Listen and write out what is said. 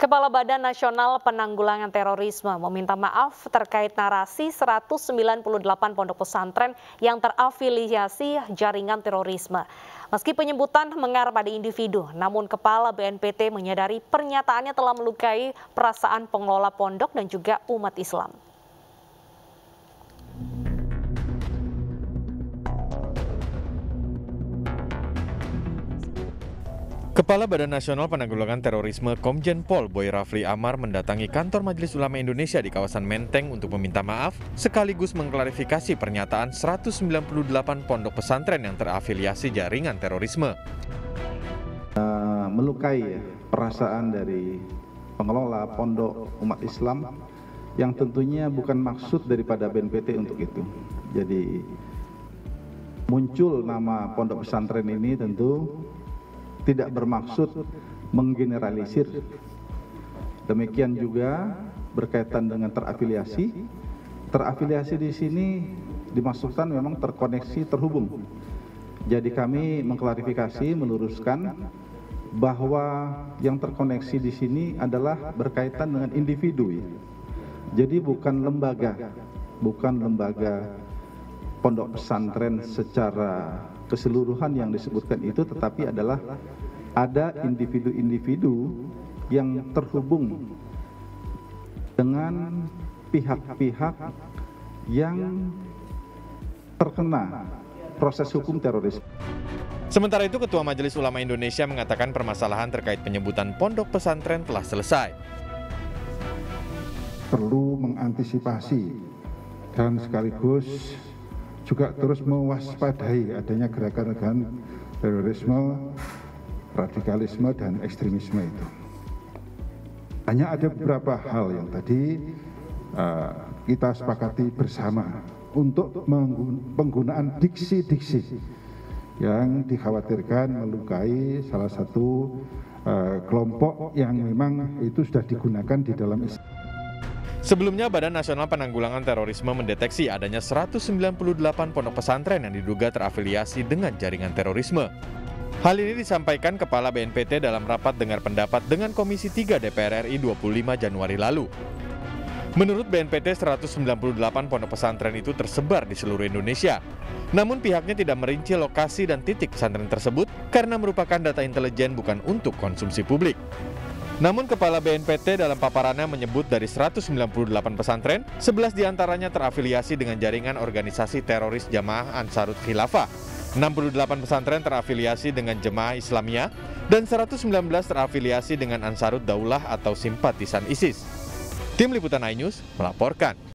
Kepala Badan Nasional Penanggulangan Terorisme meminta maaf terkait narasi 198 pondok pesantren yang terafiliasi jaringan terorisme. Meski penyebutan mengarah pada individu, namun Kepala BNPT menyadari pernyataannya telah melukai perasaan pengelola pondok dan juga umat Islam. Kepala Badan Nasional Penanggulangan Terorisme Komjen Pol Boy Rafli Amar mendatangi kantor Majelis Ulama Indonesia di kawasan Menteng untuk meminta maaf sekaligus mengklarifikasi pernyataan 198 pondok pesantren yang terafiliasi jaringan terorisme. Uh, melukai perasaan dari pengelola pondok umat Islam yang tentunya bukan maksud daripada BNPT untuk itu. Jadi muncul nama pondok pesantren ini tentu tidak bermaksud menggeneralisir. Demikian juga berkaitan dengan terafiliasi. Terafiliasi di sini dimasukkan memang terkoneksi, terhubung. Jadi kami mengklarifikasi, meluruskan bahwa yang terkoneksi di sini adalah berkaitan dengan individu. Jadi bukan lembaga, bukan lembaga pondok pesantren secara keseluruhan yang disebutkan itu tetapi adalah ada individu-individu yang terhubung dengan pihak-pihak yang terkena proses hukum terorisme. Sementara itu Ketua Majelis Ulama Indonesia mengatakan permasalahan terkait penyebutan pondok pesantren telah selesai. Perlu mengantisipasi dan sekaligus juga terus mewaspadai adanya gerakan-gerakan terorisme, radikalisme, dan ekstremisme itu. Hanya ada beberapa hal yang tadi uh, kita sepakati bersama untuk penggunaan diksi-diksi yang dikhawatirkan melukai salah satu uh, kelompok yang memang itu sudah digunakan di dalam Islam. Sebelumnya, Badan Nasional Penanggulangan Terorisme mendeteksi adanya 198 pondok pesantren yang diduga terafiliasi dengan jaringan terorisme. Hal ini disampaikan Kepala BNPT dalam rapat dengar pendapat dengan Komisi 3 DPR RI 25 Januari lalu. Menurut BNPT, 198 pondok pesantren itu tersebar di seluruh Indonesia. Namun pihaknya tidak merinci lokasi dan titik pesantren tersebut karena merupakan data intelijen bukan untuk konsumsi publik. Namun Kepala BNPT dalam paparannya menyebut dari 198 pesantren, 11 di antaranya terafiliasi dengan jaringan organisasi teroris Jamaah Ansarut Khilafah, 68 pesantren terafiliasi dengan Jemaah Islamiyah, dan 119 terafiliasi dengan Ansarut Daulah atau simpatisan ISIS. Tim Liputan iNews melaporkan.